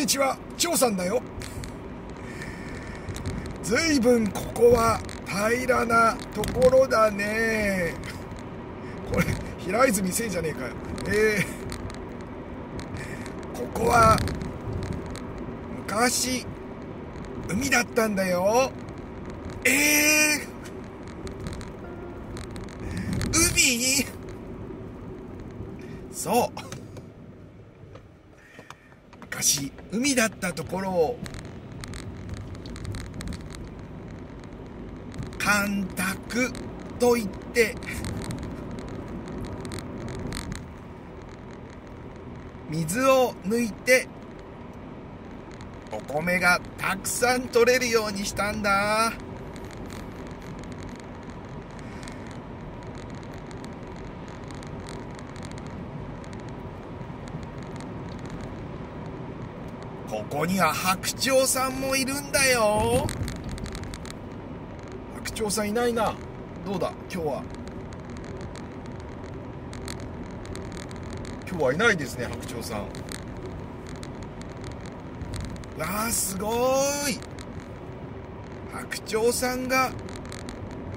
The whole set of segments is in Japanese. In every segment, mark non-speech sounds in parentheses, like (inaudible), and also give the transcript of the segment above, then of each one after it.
こんにちは。張さんだよ。ずいぶんここは平らなところだね。これ平泉せいじゃねえかよ。えー、ここは昔海だったんだよ。ええー、海そう。昔海だったところを干拓といって水を抜いてお米がたくさん取れるようにしたんだ。ここには白鳥さんもいるんだよ。白鳥さんいないな。どうだ？今日は。今日はいないですね白鳥さん。わあすごい。白鳥さんが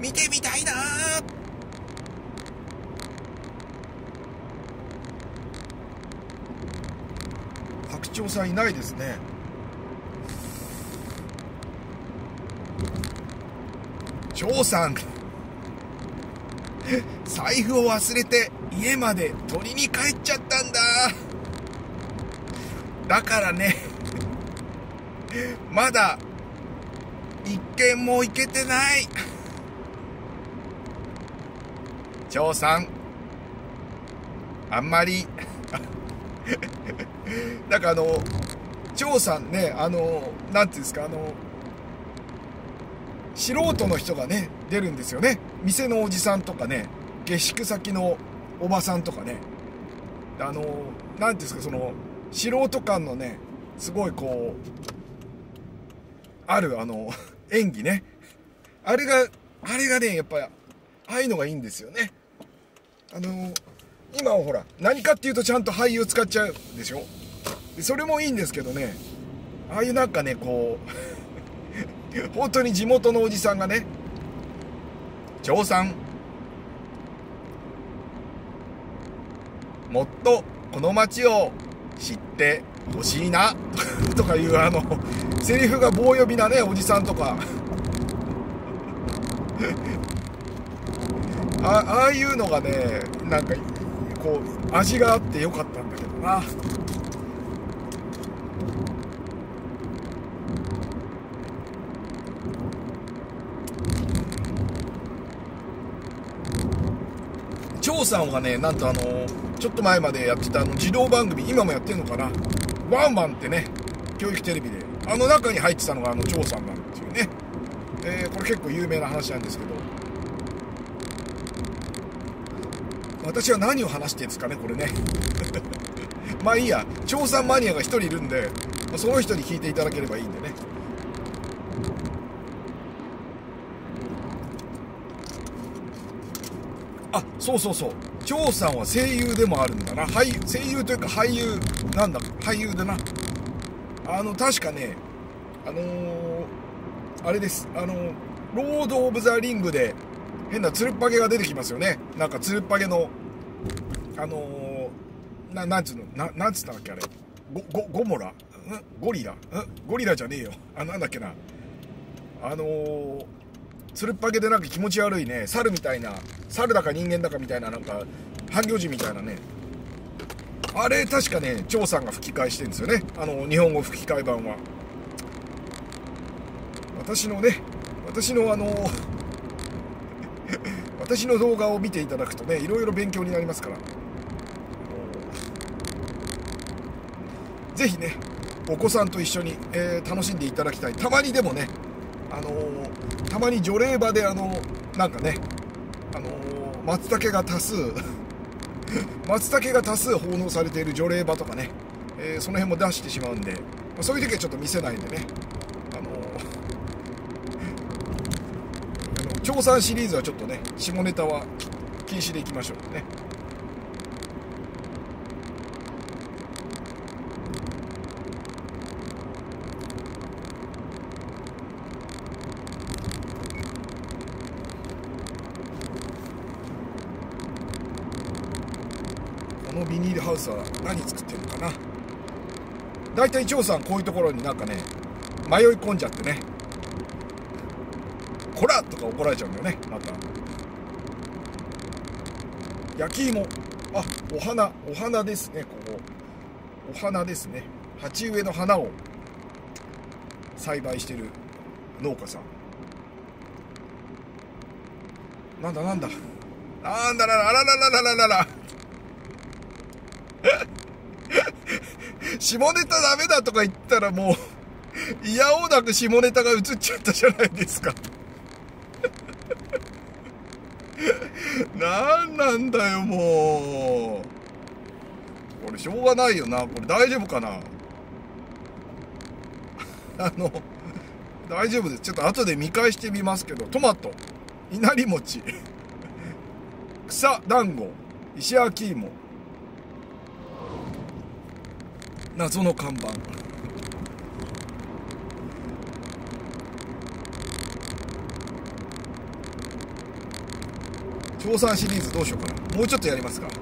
見てみたいな白鳥さんいないですね。張さん。財布を忘れて家まで取りに帰っちゃったんだ。だからねまだ一軒も行けてない。張さん。あんまり。(laughs) なんかあの張さんねあのなんていうんですかあの素人の人がね出るんですよね。店のおじさんとかね下宿先のおばさんとかね。あの何ていうんですかその素人感のねすごいこうあるあの (laughs) 演技ね。あれがあれがねやっぱああいうのがいいんですよね。あの今はほら何かっていうとちゃんと俳優使っちゃうでしょ？それもいいんですけどね。ああいうなんかねこう (laughs) 本当に地元のおじさんがね「長さんもっとこの町を知ってほしいな」(laughs) とかいうあのセリフが棒呼びなねおじさんとか。(laughs) あああいうのがねなんかこう味があってよかったんだけどな。張さんはねなんとあのちょっと前までやってたあの児童番組今もやってんのかな？ワンワンってね教育テレビであの中に入ってたのがあの張さんなんていうね、えー、これ結構有名な話なんですけど。私は何を話してるんですかねこれね。(laughs) まあいいや張さんマニアが1人いるんでその人に聞いていただければいいんでね。あそうそうそう。張さんは声優でもあるんだな。俳優声優というか俳優。なんだ俳優でな。あの確かねあのー、あれです。あのロード・オブ・ザ・リングで変なつるっぱげが出てきますよね。なんかつるっぱげのあのー、ななんつうのななんつったんだっけあれ。ゴゴゴモラ？ん？ゴリラ？ん？ゴリラじゃねえよ。あなんだっけな。あのーつるっぱげでなんか気持ち悪いね。猿みたいな。猿だか人間だかみたいななんか半魚人みたいなね。あれ確かね張さんが吹き替えしてるんですよね。あの日本語吹き替え版は。私のね私のあの (laughs) 私の動画を見ていただくとねいろいろ勉強になりますから。ぜひねお子さんと一緒に、えー、楽しんでいただきたい。たまにでもねあのー、たまに除霊場であのー、なんかねあのー、松茸が多数 (laughs) 松茸が多数奉納されている除霊場とかね、えその辺も出してしまうんで、まあ、そういう時はちょっと見せないんでね。あの (laughs) あの調査シリーズはちょっとね下ネタは禁止でいきましょうねウスは何作ってるのかな。大体張さんこういうところになんかね迷い込んじゃってね「こら!」とか怒られちゃうんだよねまた。焼き芋。あお花お花ですねここ。お花ですね。鉢植えの花を栽培してる農家さん。なんだなんだ。なんだらららららららら下ネタダメだとか言ったらもう (laughs) いやおうなく下ネタが映っちゃったじゃないですか。(laughs) なんなんだよもう。これしょうがないよな。これ大丈夫かな。(laughs) あの大丈夫です。ちょっと後で見返してみますけど。トマト。稲荷餅。草団子。石焼き芋。謎の看板。調査シリーズどうしようかな。もうちょっとやりますか。(laughs)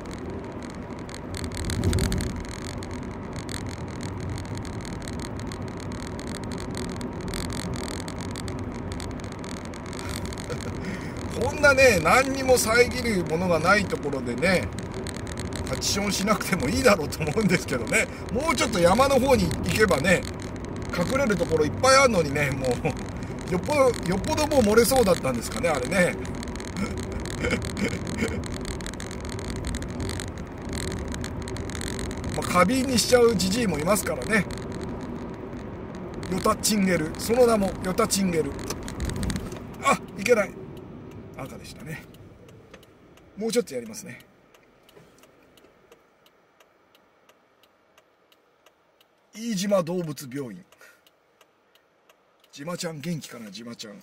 こんなね何にも遮るものがないところでねパチションしなくてもいいだろうと思うんですけどね。もうちょっと山の方に行けばね隠れるところいっぱいあるのにねもうよっぽどよっぽどもう漏れそうだったんですかねあれね。(laughs) まあ、花瓶にしちゃうじじいもいますからね。ヨタチンゲル。その名もヨタチンゲル。あいけない。赤でしたね。もうちょっとやりますね。飯島動物病院。じまちゃん元気かなじまちゃん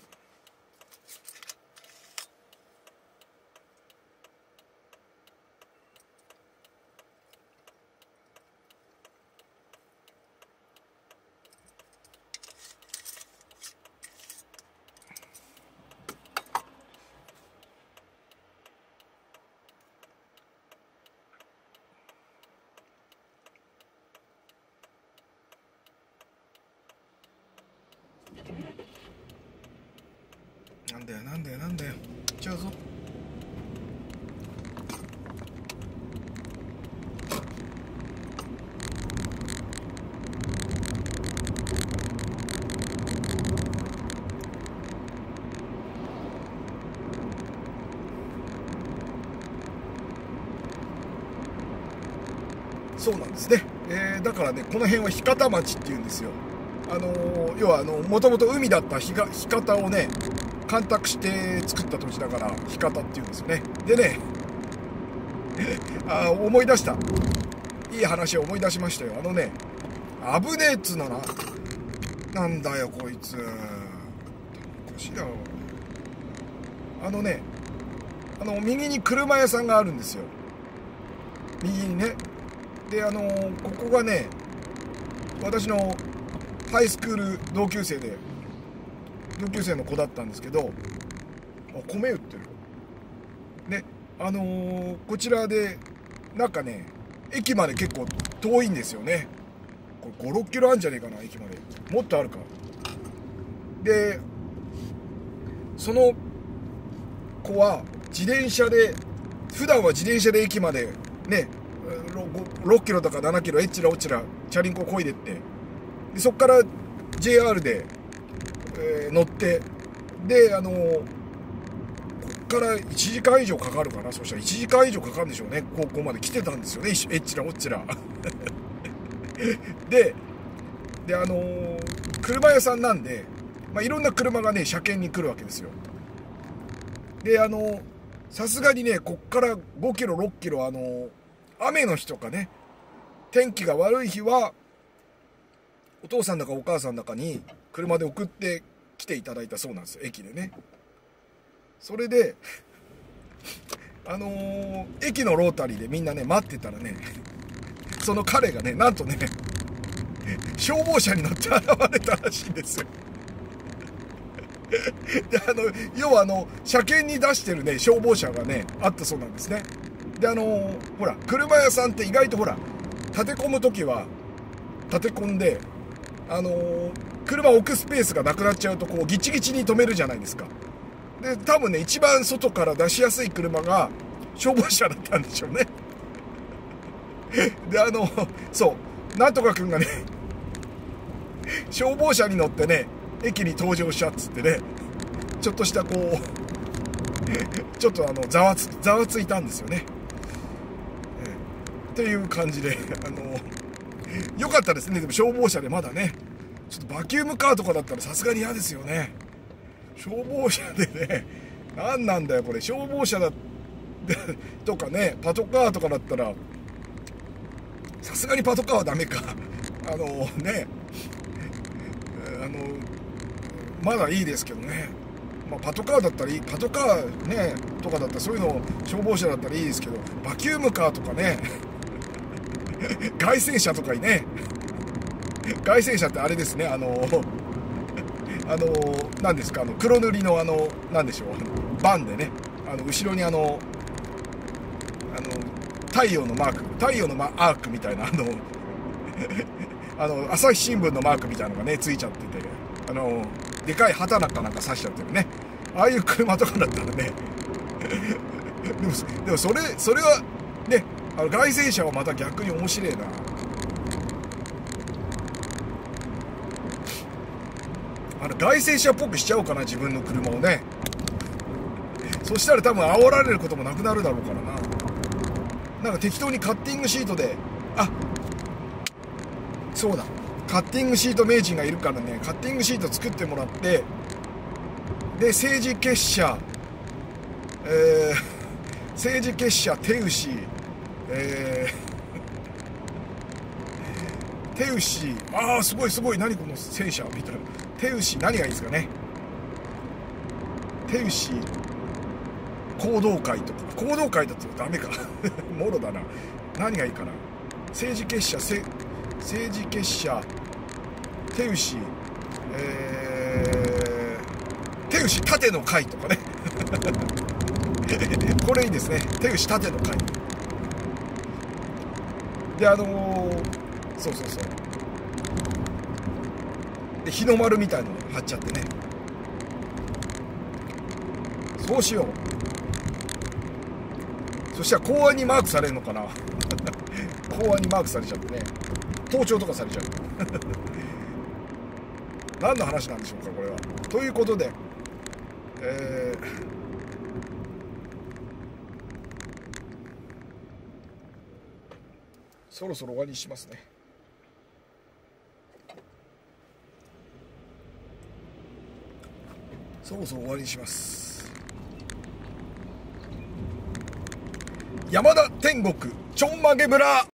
なんだよなんだよ。なんだよちゃうぞ。そうなんですね、えーだからねこの辺は日方町っていうんですよ。あのー要はあのもともと海だった日が日方をね干拓して作った土地だから日方っていうんですよね。でね (laughs) あ思い出した。いい話を思い出しましたよ。あのね危ねえっつうのななんだよこいつ。あのねあの右に車屋さんがあるんですよ。右にね。であのここがね私のハイスクール同級生で同級生の子だったんですけどあ米売ってる。であのーこちらでなんかね駅まで結構遠いんですよね。これ56キロあるんじゃねえかな駅まで。もっとあるか。でその子は自転車で普段は自転車で駅までね6キロとか7キロえっちらおっちらチャリンコこいでって。でそっから JR で、え乗ってであのこっから1時間以上かかるかなそしたら。1時間以上かかるんでしょうね。高校まで来てたんですよね。えっちらおっちら。(laughs) でであの車屋さんなんで、まあ、いろんな車がね車検に来るわけですよ。であのさすがにねこっから5キロ6キロあの雨の日とかね天気が悪い日はお父さんだかお母さんだかに車で送ってきていただいたそうなんですよ駅でね。それで (laughs) あのー駅のロータリーでみんなね待ってたらね (laughs) その彼がねなんとね (laughs) 消防車に乗って現れたらしいんですよ。であの要はあの車検に出してるね消防車がねあったそうなんですね。であのほら車屋さんって意外とほら立て込む時は立て込んであのー車置くスペースがなくなっちゃうとこうギチギチに止めるじゃないですか。で多分ね一番外から出しやすい車が消防車だったんでしょうね。であのそう。なんとか君がね消防車に乗ってね駅に登場したっつってねちょっとしたこうちょっとあのざわつざわついたんですよね、えっていう感じであのよかったですね。でも消防車でまだね。ちょっとバキュームカーとかだったらさすがに嫌ですよね。消防車でね何なんだよこれ。消防車だとかねパトカーとかだったらさすがにパトカーはダメか。あのねあのまだいいですけどね、まあ、パトカーだったらいい。パトカーねとかだったらそういうの消防車だったらいいですけどバキュームカーとかね (laughs) 外線車とかにね外線車ってあれですねあの (laughs) あの何ですかあの黒塗りのあの何でしょうバンでねあの後ろにあのあの太陽のマーク太陽のマークみたいなあの (laughs) あの朝日新聞のマークみたいなのがねついちゃっててあのでかい旗なんかなんか刺しちゃってるね。ああいう車とかだったらね (laughs) でもでもそれそれはねあの外線車はまた逆に面白いな。あの外線車っぽくしちゃおうかな自分の車をね。そしたら多分煽られることもなくなるだろうからな。なんか適当にカッティングシートであそうだ。カッティングシート名人がいるからねカッティングシート作ってもらってで政治結社えー、政治結社手牛えー、手牛。ああすごいすごい。何この戦車みたいな手牛何がいいですかね。手牛。行動会とか。行動会だとダメか。(laughs) もろだな。何がいいかな。政治結社せ政治結社。手牛。えー、手牛縦の会とかね。(laughs) これいいですね。手牛縦の会。であのー、そうそうそう。で日の丸みたいの貼っちゃってね。そうしよう。そしたら公安にマークされるのかな。(laughs) 公安にマークされちゃってね。盗聴とかされちゃう。(laughs) 何の話なんでしょうかこれは。ということでえーそろそろ終わりにしますね。そろそろ終わりにします。山田天国ちょんまげ村。